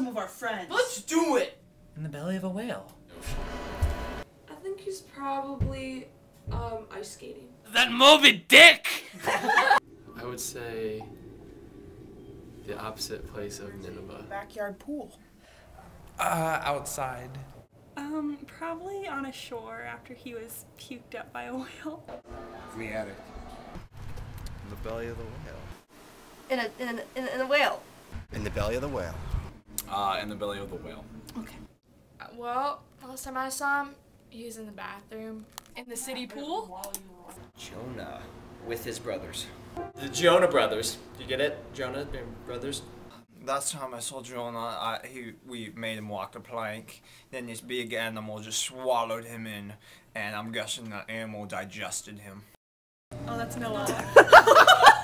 some of our friends. Let's do it. In the belly of a whale. I think he's probably um ice skating. That Moby Dick! I would say the opposite place of Nineveh. Backyard pool. Uh, outside. Um, probably on a shore after he was puked up by a whale. In the attic. In the belly of the whale. In a in a, in a, in a whale. In the belly of the whale. Uh, in the belly of the whale. Okay. Well, last time I saw him, he was in the bathroom in the city pool. Jonah with his brothers. The Jonah brothers. You get it? Jonah and brothers. Last time I saw Jonah, I, he, we made him walk the plank. Then this big animal just swallowed him in, and I'm guessing that animal digested him. Oh, that's Noah.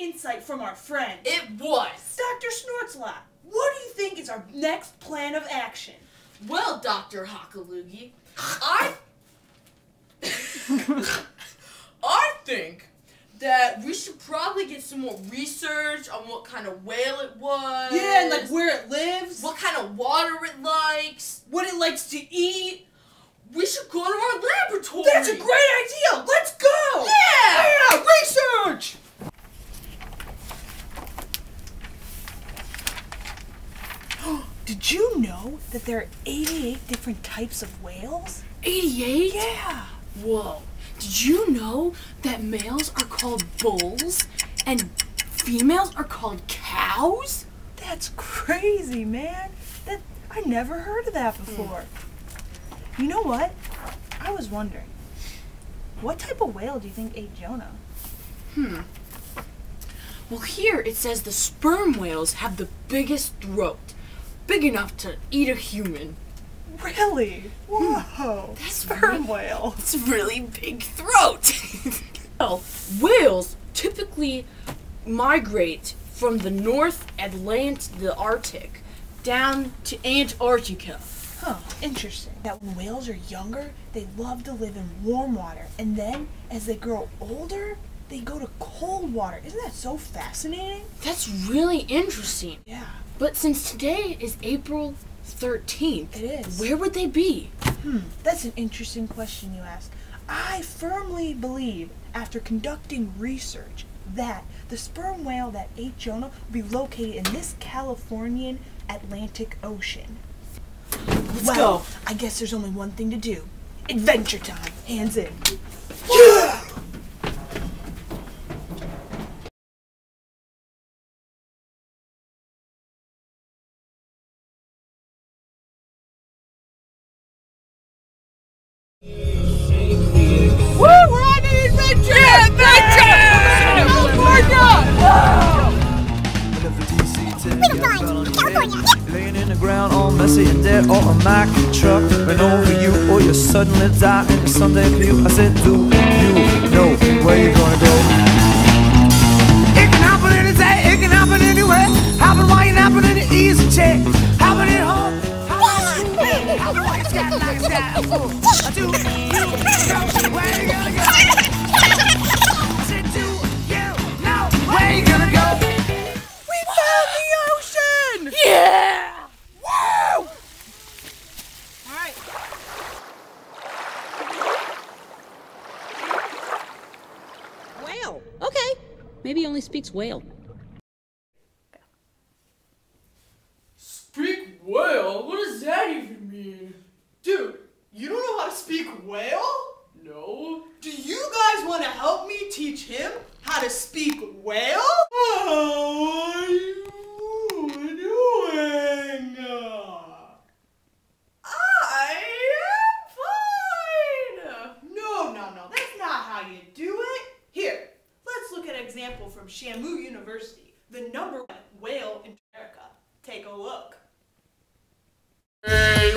Insight from our friend. It was. Dr. Snortslot, what do you think is our next plan of action? Well, Dr. Hakalugi, I I think that we should probably get some more research on what kind of whale it was. Yeah, and like where it lives, what kind of water it likes, what it likes to eat. We should go to our laboratory. That's a great idea. Let's go. Yeah. Yeah, research. Did you know that there are 88 different types of whales? 88? Yeah. Whoa. Did you know that males are called bulls and females are called cows? That's crazy, man. That I never heard of that before. You know what? I was wondering. What type of whale do you think ate Jonah? Hmm. Well, here it says the sperm whales have the biggest throat, big enough to eat a human. Really? Hmm. Whoa. That's sperm really- whale. It's a really big throat. well, whales typically migrate from the North Atlantic, the Arctic, down to Antarctica. Huh, interesting. That when whales are younger, they love to live in warm water. And then, as they grow older, they go to cold water. Isn't that so fascinating? That's really interesting. Yeah. But since today is April 13th, It is. where would they be? Hmm, that's an interesting question you ask. I firmly believe, after conducting research, that the sperm whale that ate Jonah will be located in this Californian Atlantic Ocean. Let's well, go. I guess there's only one thing to do. Adventure time. Hands in. Woo! Laying in the ground all messy and dead or a Mack truck ran over you oh, or you suddenly die in the Sunday view. I said, do you know where you're gonna go? It can happen any day, it can happen anywhere. Happen while you're napping in the easy chair. Happen at home. Happen while you're scat like a scat. Do you know where you're gonna go? Speaks whale. Speak whale? What does that even mean? Dude, you don't know how to speak whale? No. Do you guys want to help me teach him how to speak whale? How are you doing? I am fine. No, no, no, that's not how you do it. Here, let's example from Shamu University, the number one whale in America. Take a look. Hey,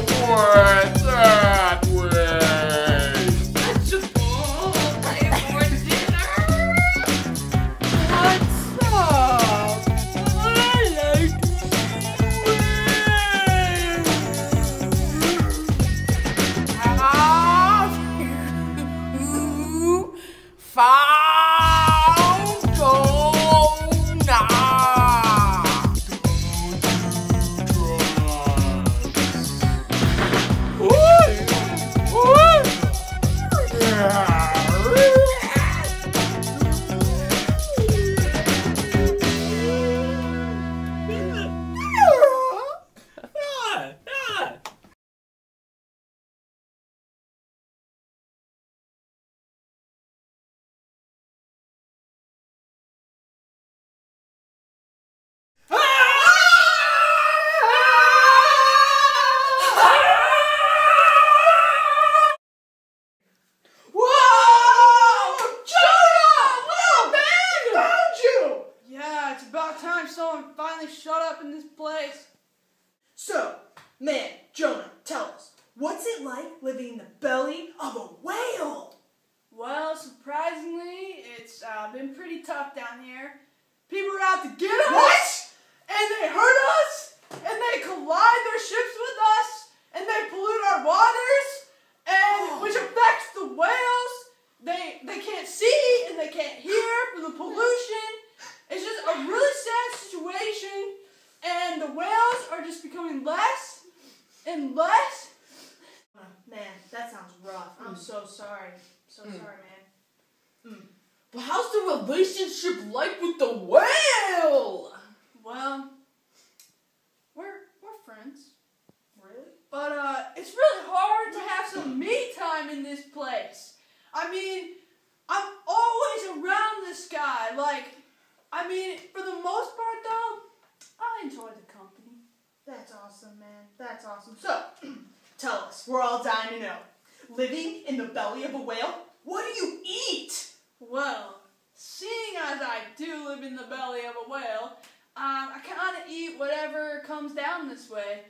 People are out to get us! What? And they hurt us! And they collide their ships with us! And they pollute our waters! And oh. which affects the whales! They they can't see and they can't hear from the pollution. It's just a really sad situation. And the whales are just becoming less and less. Oh, man, that sounds rough. I'm mm. so sorry. So mm. sorry, man. Mm. But how's the relationship like with the whale? Well, we're we're friends. Really? But uh, it's really hard to have some me time in this place. I mean, I'm always around this guy. Like, I mean, for the most part, though, I enjoy the company. That's awesome, man. That's awesome. So, tell us, we're all dying to know. Living in the belly of a whale, what do you eat? Well, seeing as I do live in the belly of a whale, um, I kind of eat whatever comes down this way,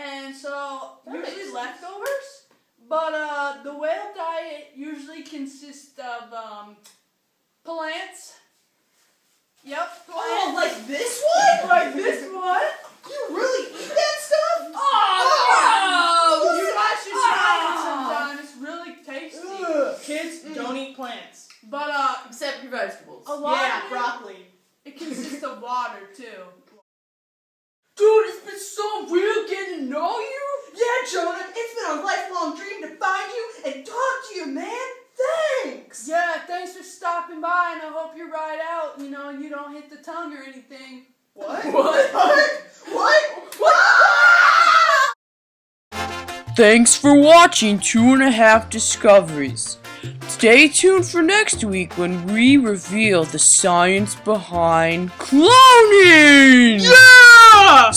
and so That usually leftovers. But uh, the whale diet usually consists of um, plants. Yep. Oh, like this one? like this one. You really eat that stuff? Oh, you guys should try Ah. it sometime. It's really tasty. Ugh. Kids, don't eat plants. But uh, Except your vegetables. a lot Yeah, of it, broccoli. it consists of water too. Dude, it's been so real getting to know you. Yeah, Jonah, it's been a lifelong dream to find you and talk to you, man. Thanks. Yeah, thanks for stopping by, and I hope you're right out. You know, and you don't hit the tongue or anything. What? What? What? What? Thanks for watching Two and a Half Discoveries. Stay tuned for next week when we reveal the science behind cloning! Yeah!